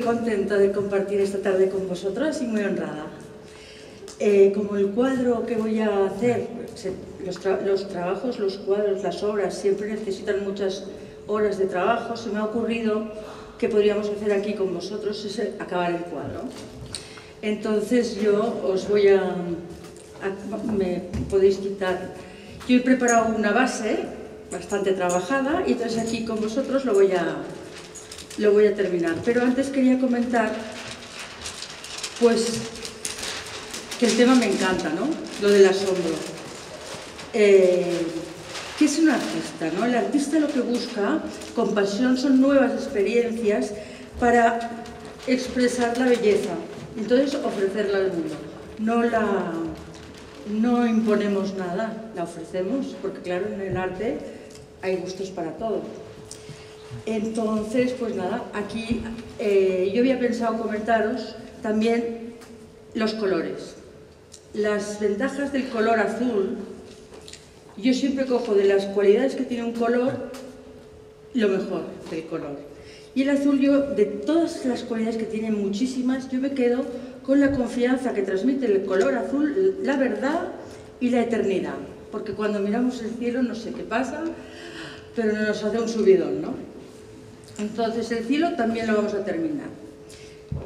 contenta de compartir esta tarde con vosotros y muy honrada. Eh, como el cuadro que voy a hacer, los, los, trabajos, los cuadros, las obras siempre necesitan muchas horas de trabajo, se me ha ocurrido que podríamos hacer aquí con vosotros es acabar el cuadro. Entonces yo os voy a, a me podéis quitar, yo he preparado una base bastante trabajada y entonces aquí con vosotros lo voy a, lo voy a terminar. Pero antes quería comentar, pues, que el tema me encanta, ¿no? Lo del asombro. Eh, ¿Qué es un artista? ¿no? El artista lo que busca con pasión son nuevas experiencias para expresar la belleza, entonces ofrecerla al mundo. No la no imponemos nada, la ofrecemos, porque claro, en el arte hay gustos para todo. Entonces, pues nada, aquí eh, yo había pensado comentaros también los colores. Las ventajas del color azul, yo siempre cojo de las cualidades que tiene un color, lo mejor del color. Y el azul yo, de todas las cualidades que tiene muchísimas, yo me quedo con la confianza que transmite el color azul, la verdad y la eternidad. Porque cuando miramos el cielo no sé qué pasa, pero nos hace un subidón, ¿no? Entonces el cielo también lo vamos a terminar.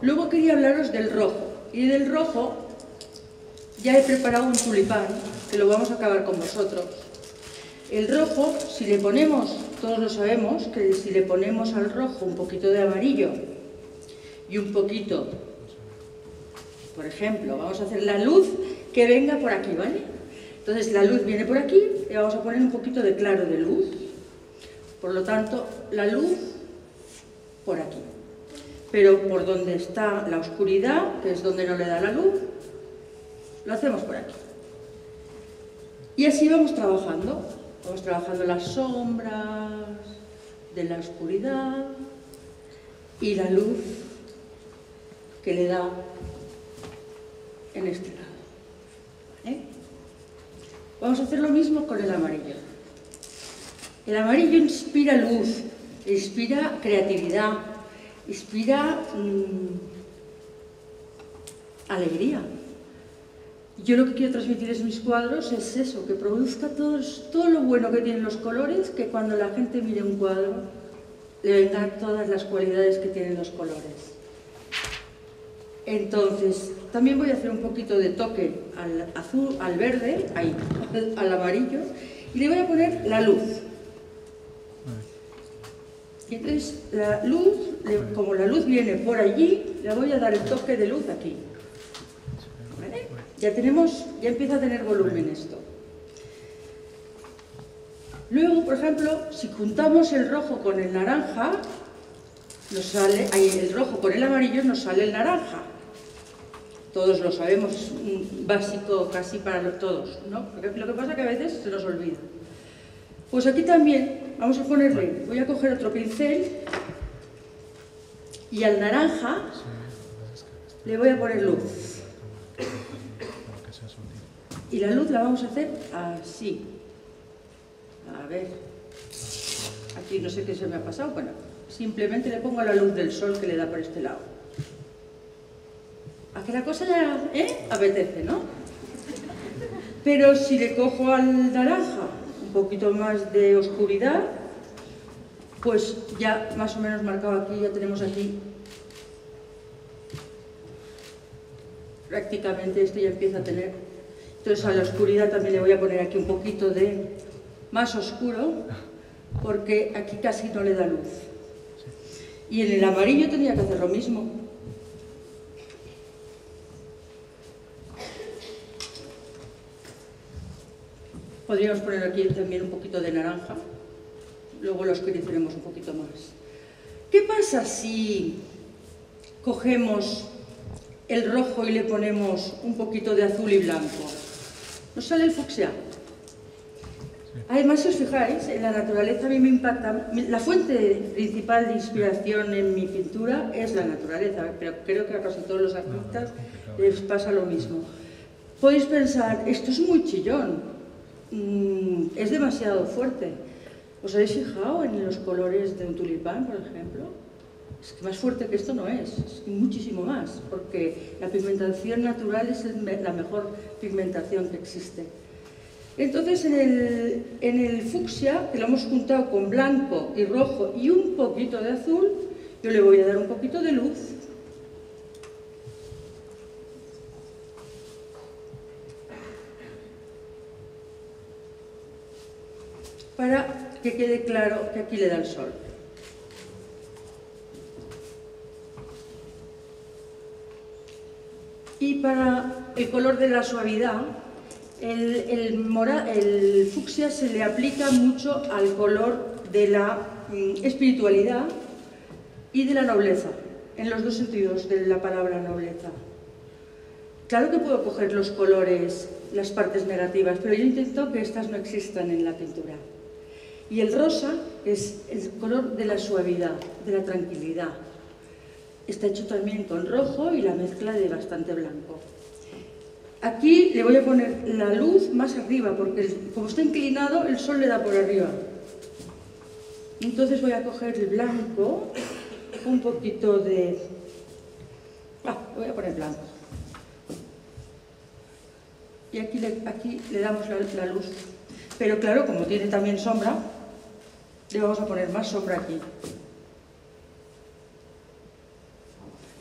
Luego quería hablaros del rojo. Y del rojo ya he preparado un tulipán, que lo vamos a acabar con vosotros. El rojo, si le ponemos, todos lo sabemos, que si le ponemos al rojo un poquito de amarillo y un poquito, por ejemplo, vamos a hacer la luz que venga por aquí, ¿vale? Entonces la luz viene por aquí y vamos a poner un poquito de claro de luz. Por lo tanto, la luz por aquí. Pero por donde está la oscuridad, que es donde no le da la luz, lo hacemos por aquí. Y así vamos trabajando. Vamos trabajando las sombras de la oscuridad y la luz que le da en este lado. Vamos a hacer lo mismo con el amarillo. El amarillo inspira luz, inspira creatividad, inspira mmm, alegría. Yo lo que quiero transmitir en mis cuadros es eso, que produzca todo, todo lo bueno que tienen los colores, que cuando la gente mire un cuadro le vengan todas las cualidades que tienen los colores. Entonces, también voy a hacer un poquito de toque al azul, al verde, ahí, al amarillo, y le voy a poner la luz. Y entonces la luz, como la luz viene por allí, le voy a dar el toque de luz aquí. Ya tenemos, ya empieza a tener volumen esto. Luego, por ejemplo, si juntamos el rojo con el naranja, nos sale, el rojo con el amarillo nos sale el naranja. Todos lo sabemos, es un básico casi para todos, ¿no? Lo que pasa es que a veces se nos olvida. Pues aquí también vamos a ponerle, voy a coger otro pincel y al naranja le voy a poner luz. Y la luz la vamos a hacer así. A ver, aquí no sé qué se me ha pasado, bueno, simplemente le pongo la luz del sol que le da por este lado. A que la cosa ya, ¿eh? Apetece, ¿no? Pero si le cojo al naranja poquito más de oscuridad, pues ya más o menos marcado aquí, ya tenemos aquí prácticamente esto ya empieza a tener. Entonces a la oscuridad también le voy a poner aquí un poquito de más oscuro porque aquí casi no le da luz. Y en el amarillo tendría que hacer lo mismo Podríamos poner aquí también un poquito de naranja, luego lo escurriremos un poquito más. ¿Qué pasa si cogemos el rojo y le ponemos un poquito de azul y blanco? ¿Nos sale el fucsia? Además, si os fijáis, en la naturaleza a mí me impacta... La fuente principal de inspiración en mi pintura es la naturaleza, pero creo que a casi todos los artistas les pasa lo mismo. Podéis pensar, esto es muy chillón, Es demasiado fuerte. ¿Os habéis fijado en los colores de un tulipán, por ejemplo? Es que más fuerte que esto no es, es muchísimo más, porque la pigmentación natural es la mejor pigmentación que existe. Entonces en el, en el fucsia, que lo hemos juntado con blanco y rojo y un poquito de azul, yo le voy a dar un poquito de luz para que quede claro que aquí le da el sol. Y para el color de la suavidad, el, el fucsia se le aplica mucho al color de la mm, espiritualidad y de la nobleza, en los dos sentidos de la palabra nobleza. Claro que puedo coger los colores, las partes negativas, pero yo intento que estas no existan en la pintura. Y el rosa es el color de la suavidad, de la tranquilidad. Está hecho también con rojo y la mezcla de bastante blanco. Aquí le voy a poner la luz más arriba, porque como está inclinado, el sol le da por arriba. Entonces voy a coger el blanco, un poquito de... Ah, voy a poner blanco. Y aquí le, aquí le damos la luz. Pero claro, como tiene también sombra, le vamos a poner más sombra aquí.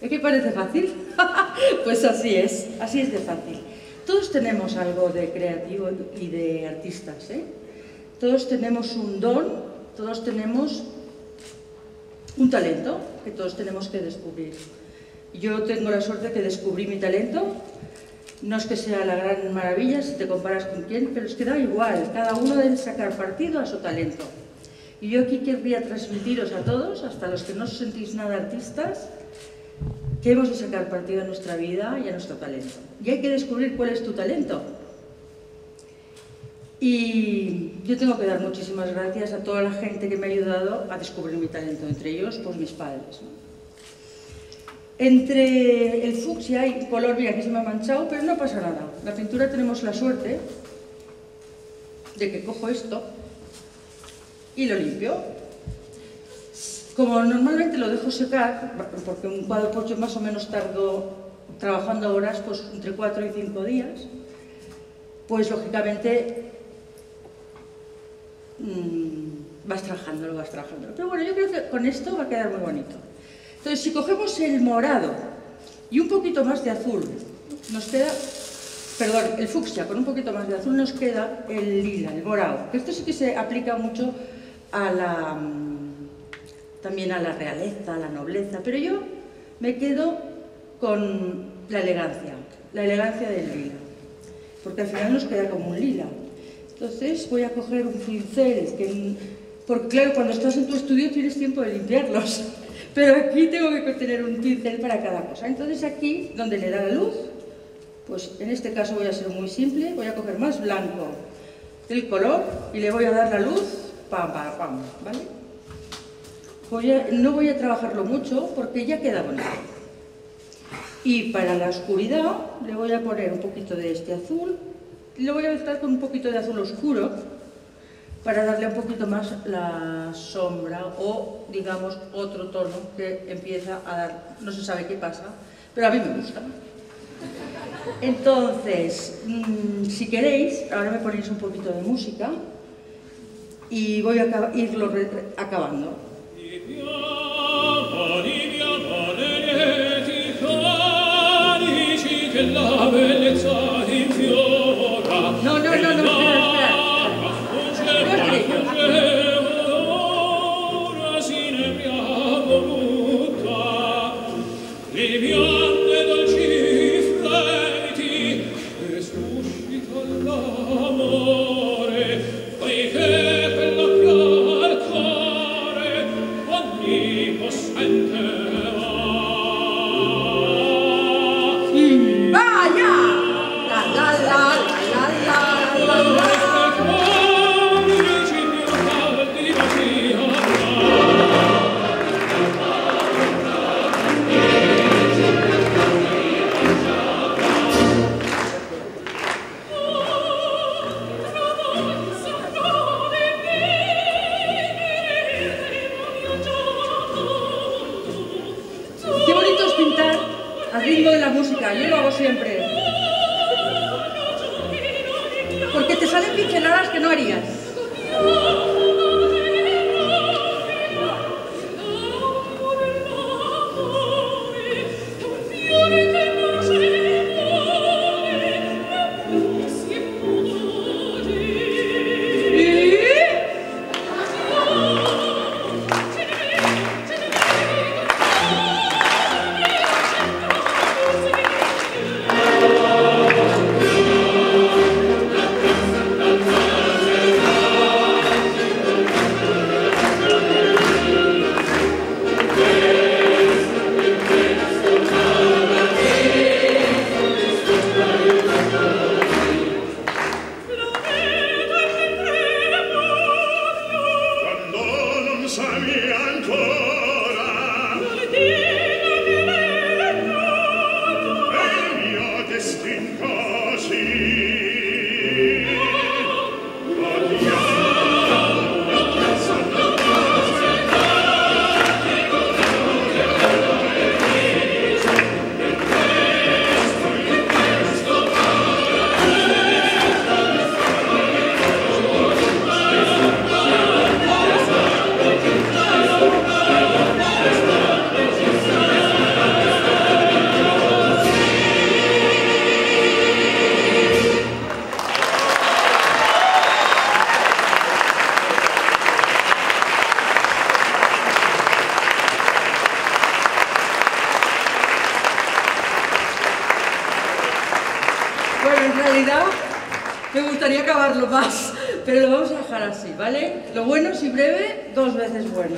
¿Es que parece fácil? pues así es, así es de fácil. Todos tenemos algo de creativo y de artistas, ¿eh? Todos tenemos un don, todos tenemos un talento que todos tenemos que descubrir. Yo tengo la suerte que descubrí mi talento, no es que sea la gran maravilla si te comparas con quién, pero es que da igual, cada uno debe sacar partido a su talento. Y yo aquí querría transmitiros a todos, hasta los que no os sentís nada artistas, que hemos de sacar partido a nuestra vida y a nuestro talento. Y hay que descubrir cuál es tu talento. Y yo tengo que dar muchísimas gracias a toda la gente que me ha ayudado a descubrir mi talento, entre ellos pues mis padres. Entre el fucsia y color, mira, aquí se me ha manchado, pero no pasa nada. La pintura tenemos la suerte de que cojo esto y lo limpio. Como normalmente lo dejo secar, porque un cuadro pocho más o menos tardo trabajando horas, pues entre 4 y 5 días, pues lógicamente mmm, vas trabajándolo, vas trabajándolo. Pero bueno, yo creo que con esto va a quedar muy bonito. Entonces, si cogemos el morado y un poquito más de azul, nos queda perdón, el fucsia con un poquito más de azul nos queda el lila, el morado, esto sí que se aplica mucho a la, mm, también a la realeza, a la nobleza, pero yo me quedo con la elegancia, la elegancia del lila, porque al final nos queda como un lila. Entonces voy a coger un pincel, que, porque claro, cuando estás en tu estudio tienes tiempo de limpiarlos, pero aquí tengo que tener un pincel para cada cosa. Entonces aquí, donde le da la luz, pues en este caso voy a ser muy simple, voy a coger más blanco el color y le voy a dar la luz pam, pam, pam, ¿vale? no voy a trabajarlo mucho porque ya queda bonito. Y para la oscuridad le voy a poner un poquito de este azul lo voy a mezclar con un poquito de azul oscuro para darle un poquito más la sombra o, digamos, otro tono que empieza a dar, no se sabe qué pasa, pero a mí me gusta. Entonces, mm, si queréis, ahora me ponéis un poquito de música y voy a irlo acabando. No, no, no, no. No, te salen pinceladas que no harías. Me gustaría acabarlo más, pero lo vamos a dejar así, ¿vale? Lo bueno, si breve, dos veces bueno.